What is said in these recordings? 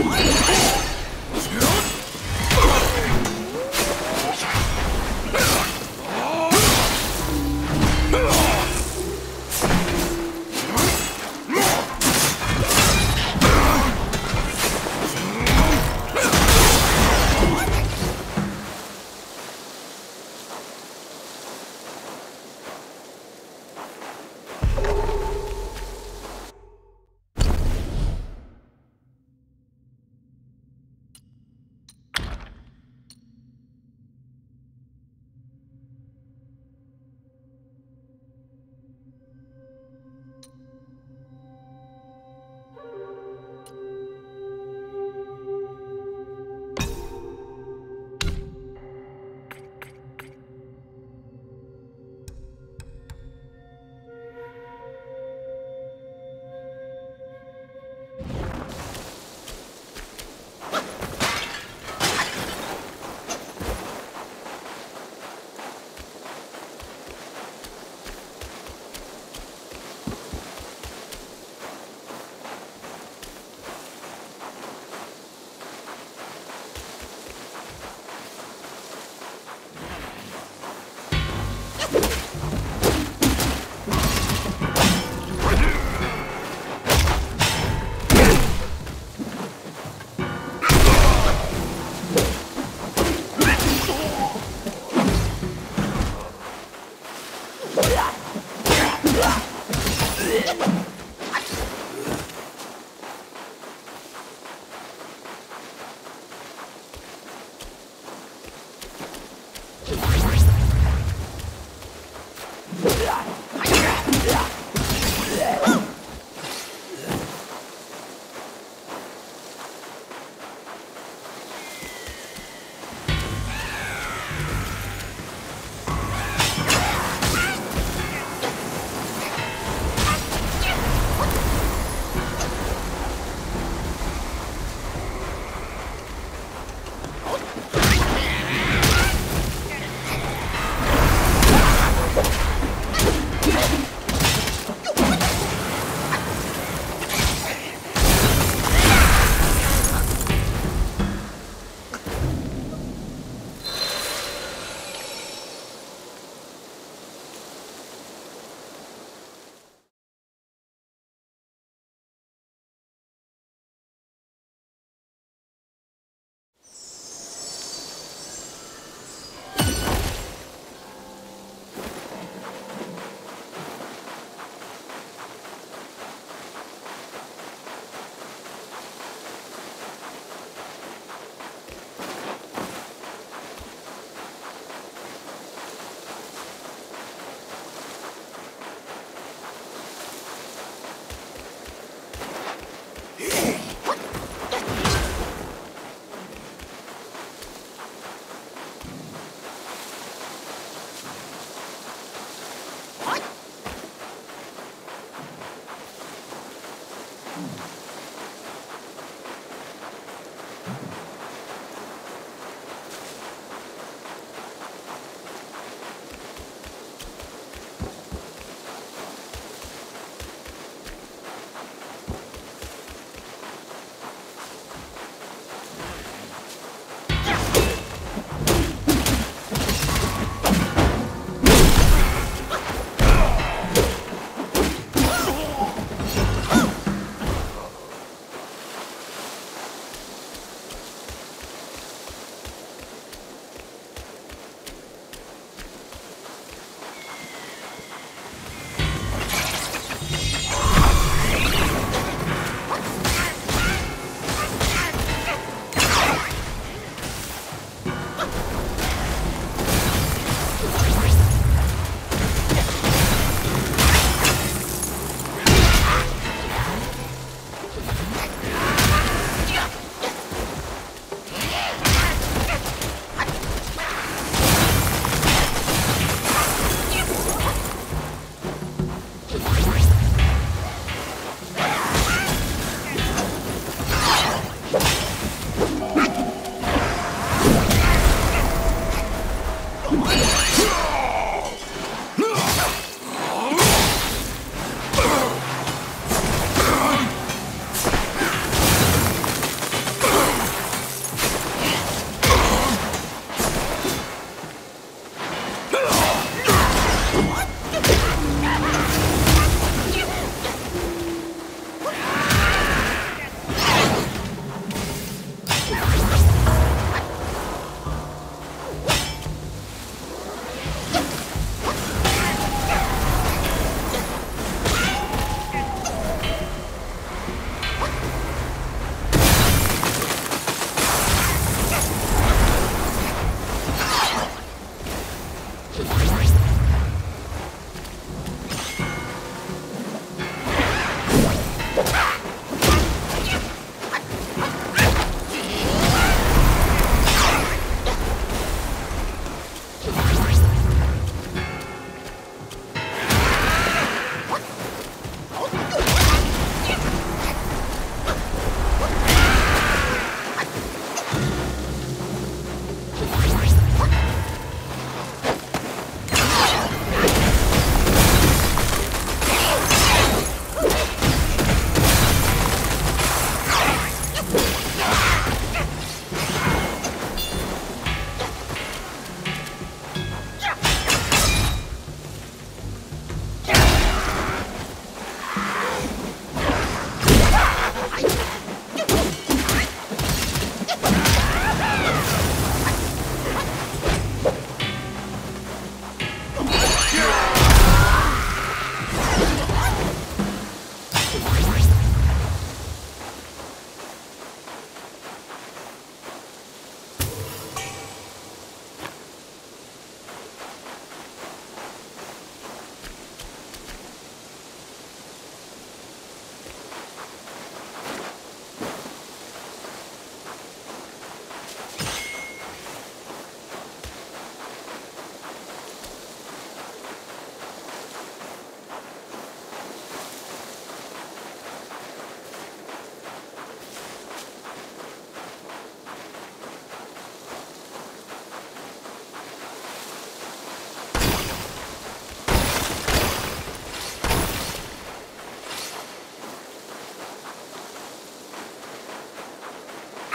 Oh my god!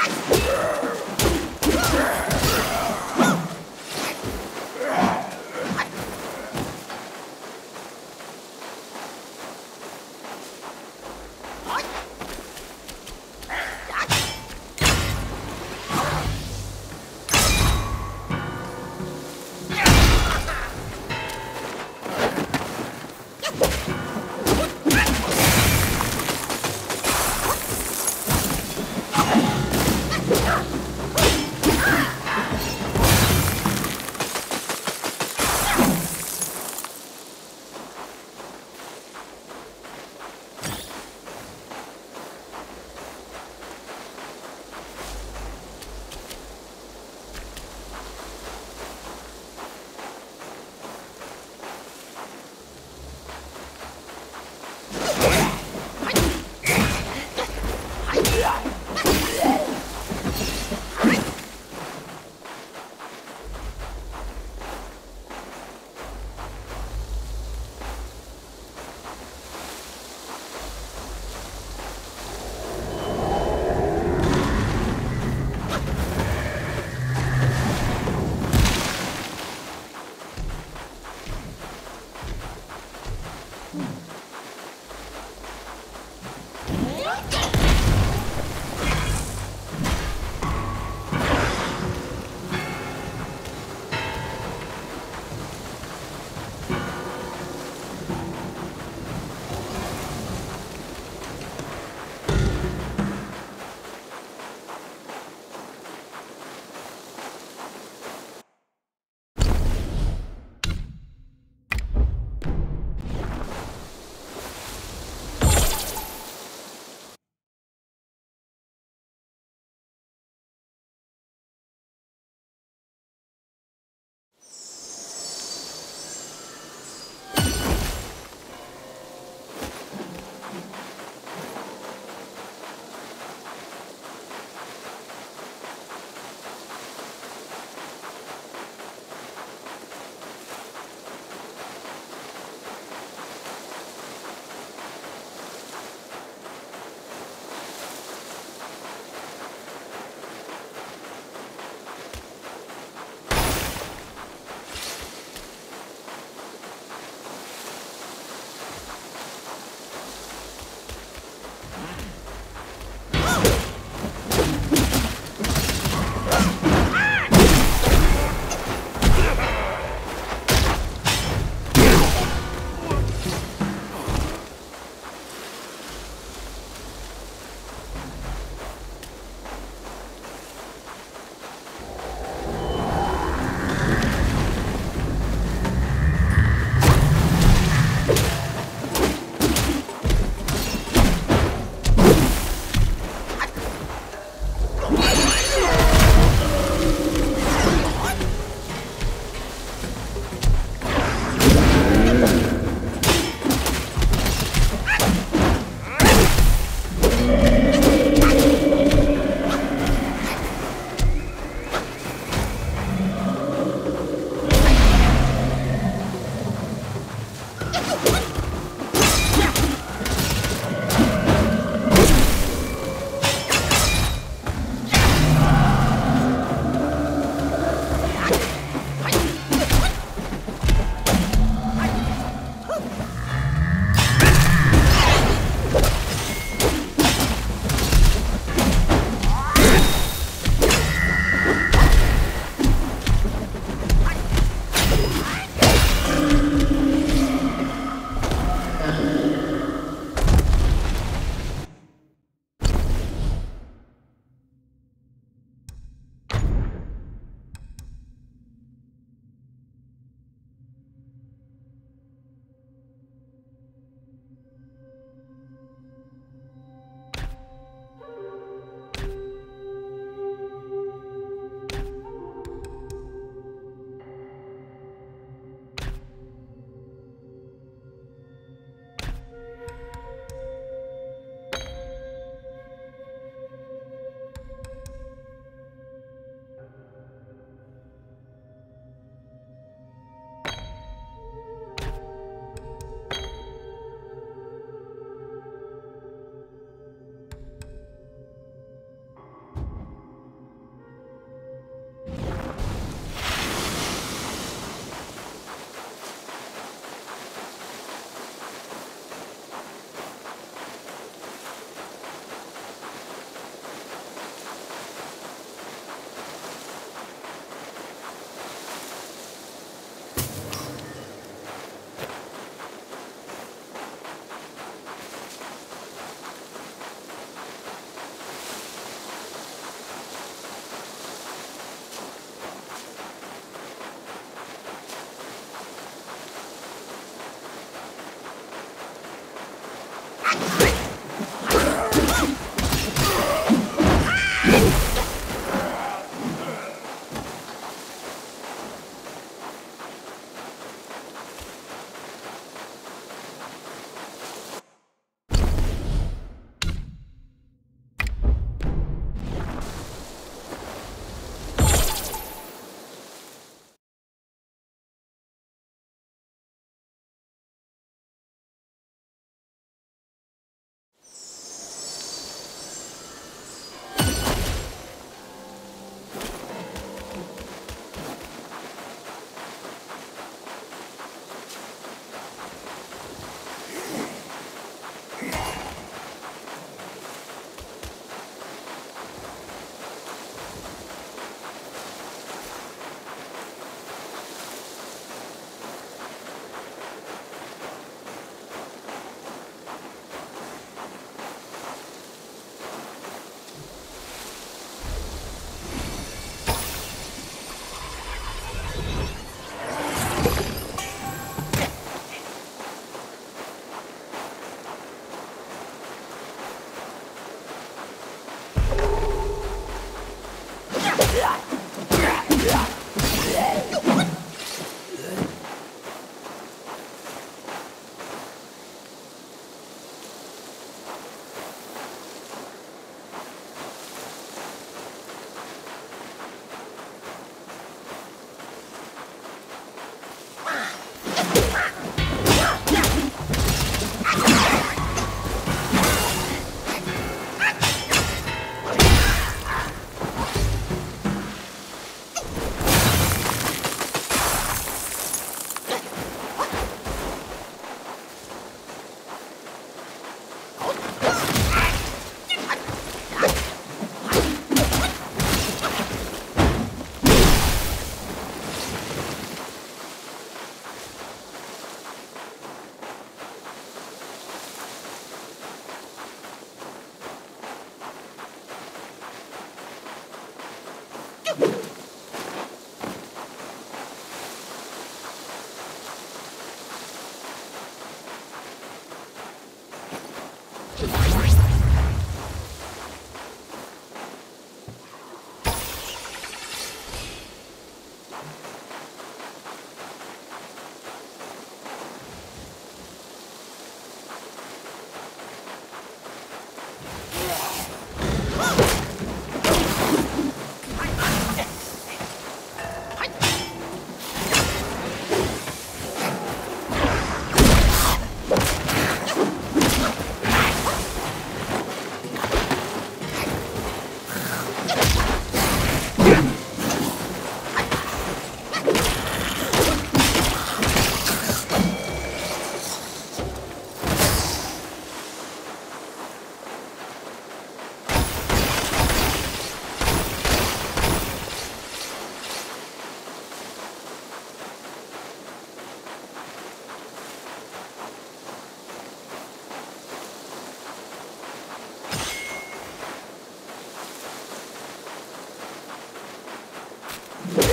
Ah!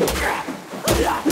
Yeah.